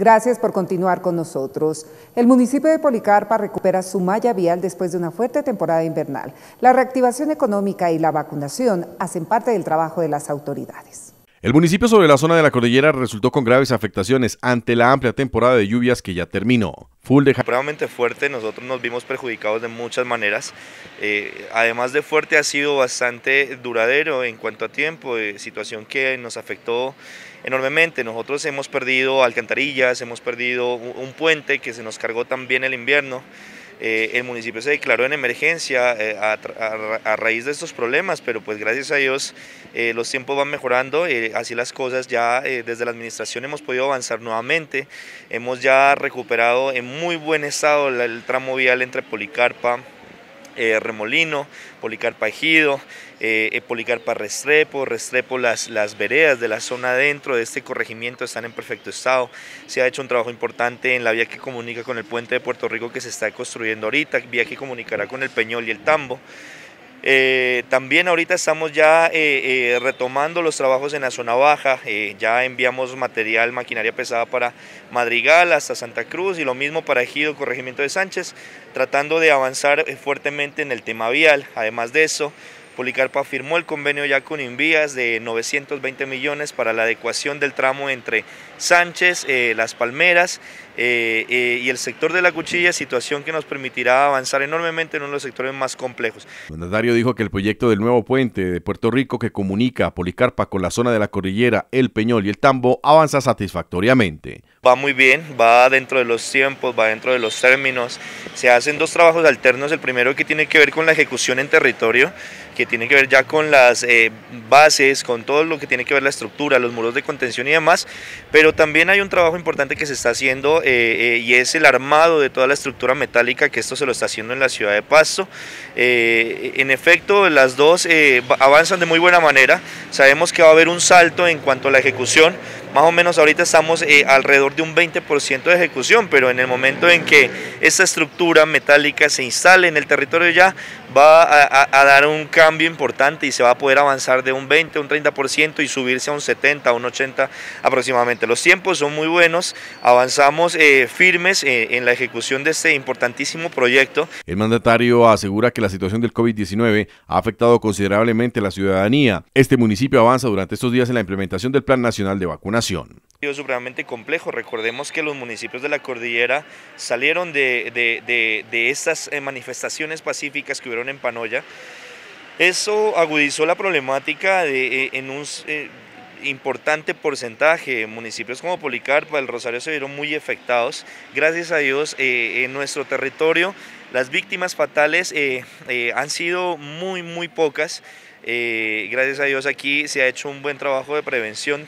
Gracias por continuar con nosotros. El municipio de Policarpa recupera su malla vial después de una fuerte temporada invernal. La reactivación económica y la vacunación hacen parte del trabajo de las autoridades. El municipio sobre la zona de la cordillera resultó con graves afectaciones ante la amplia temporada de lluvias que ya terminó. Full de... Supremamente fuerte, nosotros nos vimos perjudicados de muchas maneras. Eh, además de fuerte, ha sido bastante duradero en cuanto a tiempo, eh, situación que nos afectó enormemente. Nosotros hemos perdido alcantarillas, hemos perdido un puente que se nos cargó también el invierno. Eh, el municipio se declaró en emergencia eh, a, raíz de estos problemas, pero pues gracias a Dios eh, los tiempos van mejorando, así las cosas ya desde la administración hemos podido avanzar nuevamente, hemos ya recuperado en muy buen estado el tramo vial entre Policarpa, eh, Remolino, Policarpa Ejido, eh, eh, Policarpa Restrepo, Restrepo las, las veredas de la zona dentro de este corregimiento están en perfecto estado. Se ha hecho un trabajo importante en la vía que comunica con el puente de Puerto Rico que se está construyendo ahorita, vía que comunicará con el Peñol y el Tambo. Eh, también ahorita estamos ya eh, eh, retomando los trabajos en la zona baja, ya enviamos material, maquinaria pesada para Madrigal hasta Santa Cruz y lo mismo para Ejido, Corregimiento de Sánchez, tratando de avanzar fuertemente en el tema vial. Además de eso, Policarpa firmó el convenio ya con Invías de 920 millones para la adecuación del tramo entre Sánchez, eh, Las Palmeras eh, eh, y el sector de la cuchilla, situación que nos permitirá avanzar enormemente en uno de los sectores más complejos. El mandatario dijo que el proyecto del nuevo puente de Puerto Rico que comunica a Policarpa con la zona de la cordillera, el Peñol y el Tambo avanza satisfactoriamente. Va muy bien, va dentro de los tiempos, va dentro de los términos. Se hacen dos trabajos alternos, el primero que tiene que ver con la ejecución en territorio, que tiene que ver ya con las bases, con todo lo que tiene que ver la estructura, los muros de contención y demás, pero también hay un trabajo importante que se está haciendo eh, eh, y es el armado de toda la estructura metálica, que esto se lo está haciendo en la ciudad de Pasto. Eh, en efecto, las dos avanzan de muy buena manera. Sabemos que va a haber un salto en cuanto a la ejecución. Más o menos ahorita estamos alrededor de un 20% de ejecución, pero en el momento en que esta estructura metálica se instale en el territorio ya, va a, dar un cambio importante y se va a poder avanzar de un 20 a un 30% y subirse a un 70 a un 80 aproximadamente. Los tiempos son muy buenos, avanzamos eh, firmes eh, en la ejecución de este importantísimo proyecto. El mandatario asegura que la situación del COVID-19 ha afectado considerablemente a la ciudadanía. Este municipio avanza durante estos días en la implementación del Plan Nacional de Vacunación Es supremamente complejo. Recordemos que los municipios de la cordillera salieron de, estas eh, manifestaciones pacíficas que hubieron en Panoya. Eso agudizó la problemática de, en un importante porcentaje. Municipios como Policarpa, el Rosario se vieron muy afectados. Gracias a Dios, eh, en nuestro territorio las víctimas fatales eh, eh, han sido muy, muy pocas. gracias a Dios aquí se ha hecho un buen trabajo de prevención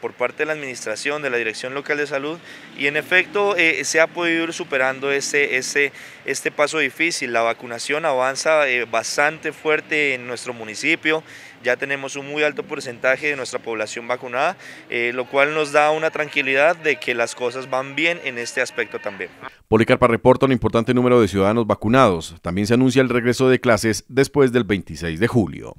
por parte de la administración, de la Dirección Local de Salud y en efecto se ha podido ir superando este, este, este paso difícil. La vacunación avanza bastante fuerte en nuestro municipio ya tenemos un muy alto porcentaje de nuestra población vacunada, eh, lo cual nos da una tranquilidad de que las cosas van bien en este aspecto también. Policarpa reporta un importante número de ciudadanos vacunados. También se anuncia el regreso de clases después del 26 de julio.